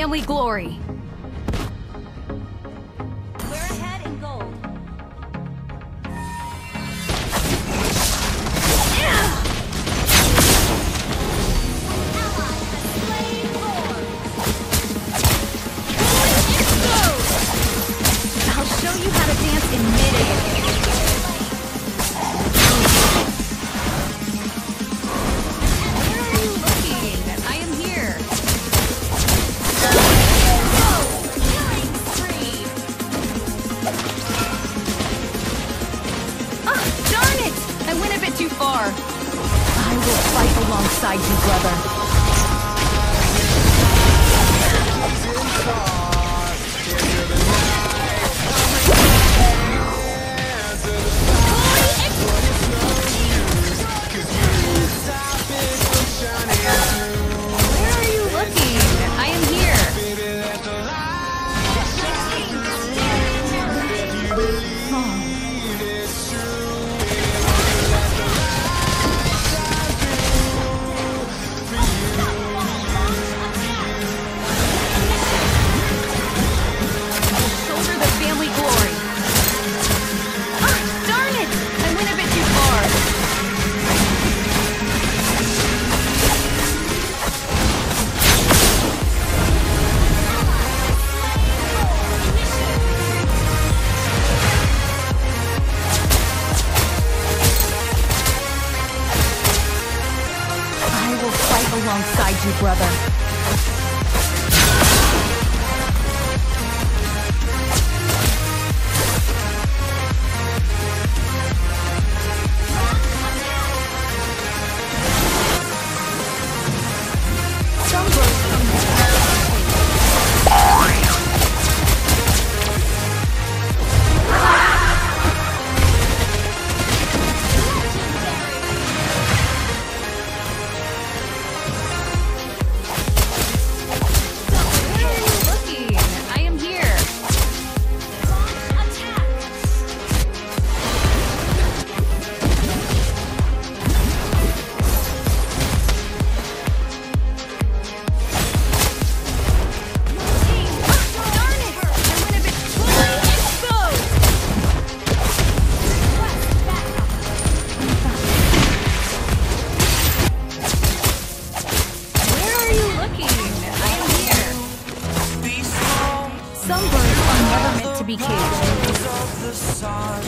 family glory. alongside you, brother.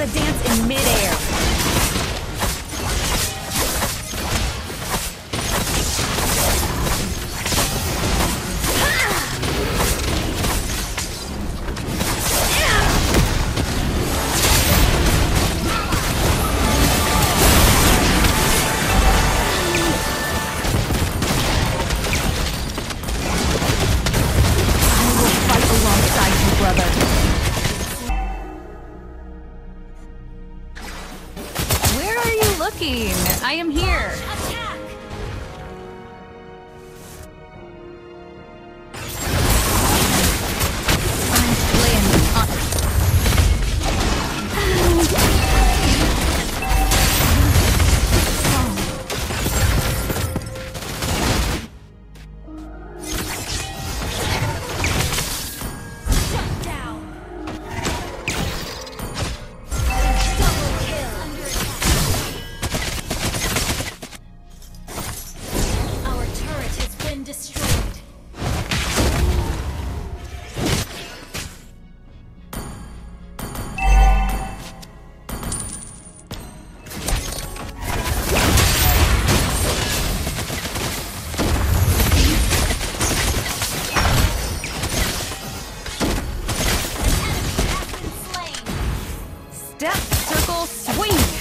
how to dance in midair. destroyed. Step, circle, swing!